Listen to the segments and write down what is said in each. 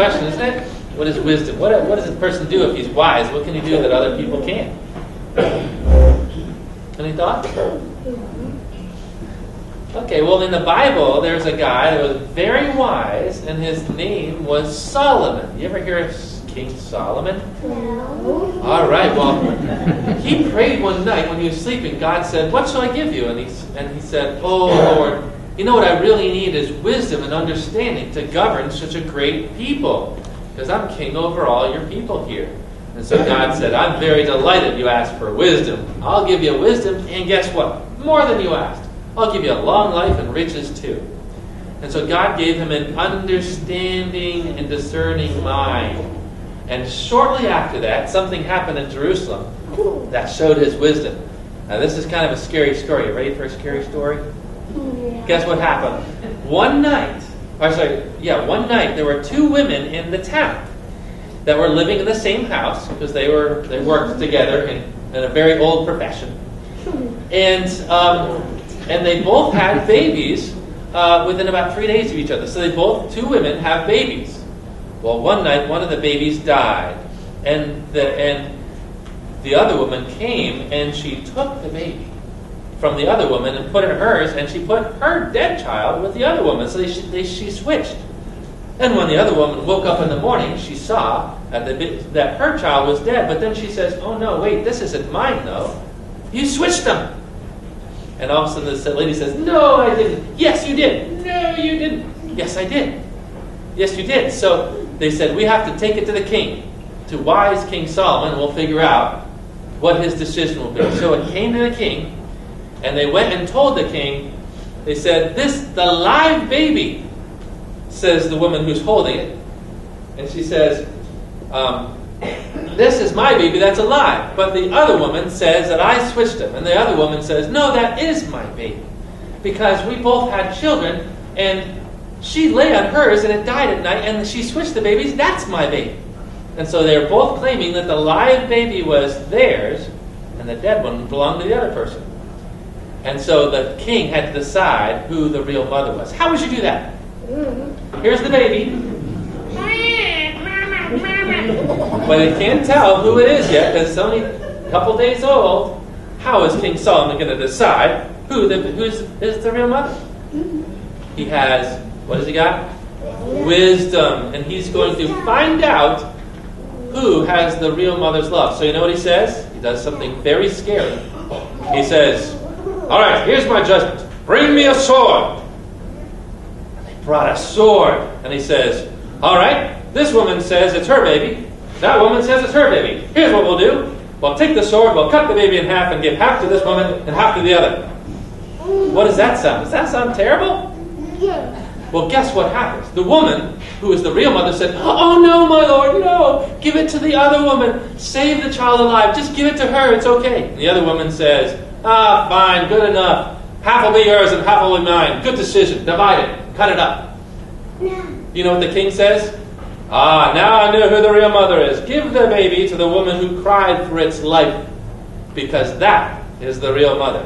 is it what is wisdom? What, what does a person do if he's wise? What can he do that other people can't? Any thoughts? Okay, well, in the Bible, there's a guy that was very wise, and his name was Solomon. You ever hear of King Solomon? No. All right, well, he prayed one night when he was sleeping. God said, What shall I give you? And he, and he said, Oh, Lord, you know what I really need is wisdom and understanding to govern such a great people, because I'm king over all your people here. And so God said, I'm very delighted you asked for wisdom. I'll give you wisdom, and guess what? More than you asked. I'll give you a long life and riches too. And so God gave him an understanding and discerning mind. And shortly after that, something happened in Jerusalem that showed his wisdom. Now, this is kind of a scary story. Ready for a scary story? Yeah. Guess what happened? One night, or sorry, yeah, one night there were two women in the town that were living in the same house because they were they worked together in, in a very old profession, and um, and they both had babies uh, within about three days of each other. So they both two women have babies. Well, one night one of the babies died, and the and the other woman came and she took the baby from the other woman and put in hers, and she put her dead child with the other woman. So they, they, she switched. And when the other woman woke up in the morning, she saw that, the, that her child was dead. But then she says, Oh no, wait, this isn't mine though. You switched them. And all of a sudden this lady says, No, I didn't. Yes, you did. No, you didn't. Yes, I did. Yes, you did. So they said, We have to take it to the king, to wise King Solomon, we'll figure out what his decision will be. So it came to the king, and they went and told the king, they said, This, the live baby, says the woman who's holding it. And she says, um, This is my baby that's alive. But the other woman says that I switched him. And the other woman says, No, that is my baby. Because we both had children, and she lay on hers and it died at night, and she switched the babies. That's my baby. And so they're both claiming that the live baby was theirs, and the dead one belonged to the other person. And so the king had to decide who the real mother was. How would you do that? Mm. Here's the baby. But they can't tell who it is yet because it's only a couple days old. How is King Solomon going to decide who the, who is, is the real mother? He has, what has he got? Wisdom. And he's going to find out who has the real mother's love. So you know what he says? He does something very scary. He says, All right, here's my judgment. Bring me a sword. And they brought a sword. And he says, All right, this woman says it's her baby. That woman says it's her baby. Here's what we'll do. We'll take the sword, we'll cut the baby in half, and give half to this woman and half to the other. What does that sound? Does that sound terrible? Yeah. Well, guess what happens? The woman, who is the real mother, said, Oh no, my lord, no! Give it to the other woman. Save the child alive. Just give it to her. It's okay. And the other woman says, Ah, fine, good enough. Half will be yours and half will be mine. Good decision. Divide it. Cut it up. You know what the king says? Ah, now I know who the real mother is. Give the baby to the woman who cried for its life, because that is the real mother.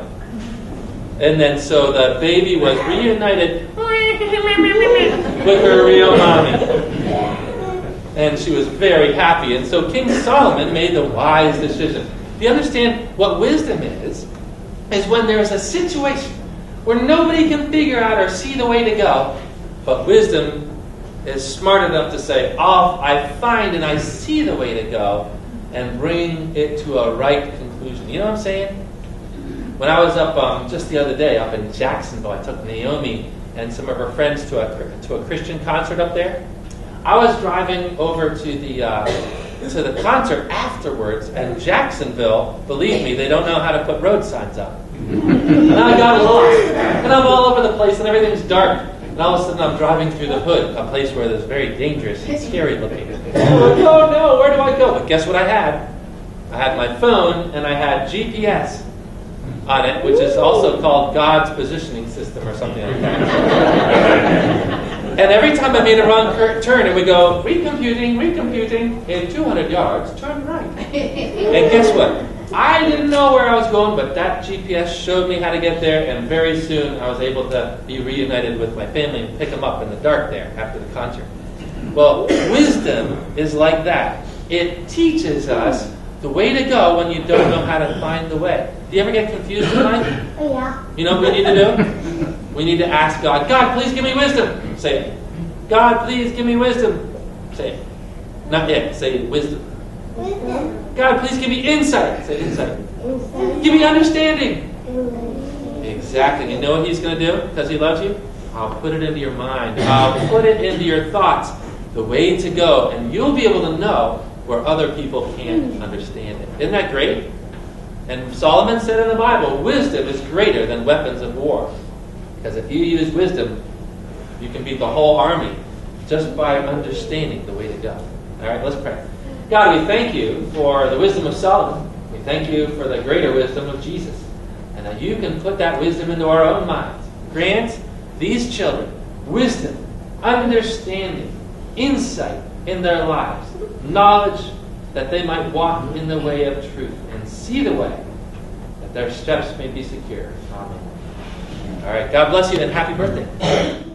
And then so the baby was reunited with her real mommy. And she was very happy. And so King Solomon made the wise decision. Do you understand what wisdom is? Is when there is a situation where nobody can figure out or see the way to go, but wisdom is smart enough to say, oh, I find and I see the way to go and bring it to a right conclusion. You know what I'm saying? When I was up um, just the other day up in Jacksonville, I took Naomi and some of her friends to a, to a Christian concert up there. I was driving over to the uh, to the concert afterwards, and Jacksonville, believe me, they don't know how to put road signs up. And I got lost, and I'm all over the place, and everything's dark. And all of a sudden, I'm driving through the hood, a place where it's very dangerous and scary looking. I'm like, oh no, where do I go? But guess what I had? I had my phone, and I had GPS on it, which is also called God's positioning system or something like that. and every time I made a wrong cur- turn, it would go, recomputing, recomputing, in 200 yards, turn right. and guess what? I didn't know where I was going, but that GPS showed me how to get there, and very soon I was able to be reunited with my family and pick them up in the dark there after the concert. Well, wisdom is like that. It teaches us the way to go when you don't know how to find the way. Do you ever get confused in life? Yeah. You know what we need to do? We need to ask God, God, please give me wisdom. Say it. God, please give me wisdom. Say it. Not yet. Say wisdom. Wisdom. God, please give me insight. Say insight. Insight. Give me understanding. Exactly. You know what He's going to do because He loves you? I'll put it into your mind. I'll put it into your thoughts. The way to go. And you'll be able to know where other people can't understand it. Isn't that great? And Solomon said in the Bible, wisdom is greater than weapons of war. Because if you use wisdom, you can beat the whole army just by understanding the way to go. All right, let's pray. God, we thank you for the wisdom of Solomon. We thank you for the greater wisdom of Jesus. And that you can put that wisdom into our own minds. Grant these children wisdom, understanding, insight in their lives, knowledge that they might walk in the way of truth and see the way that their steps may be secure. Amen. All right, God bless you and happy birthday.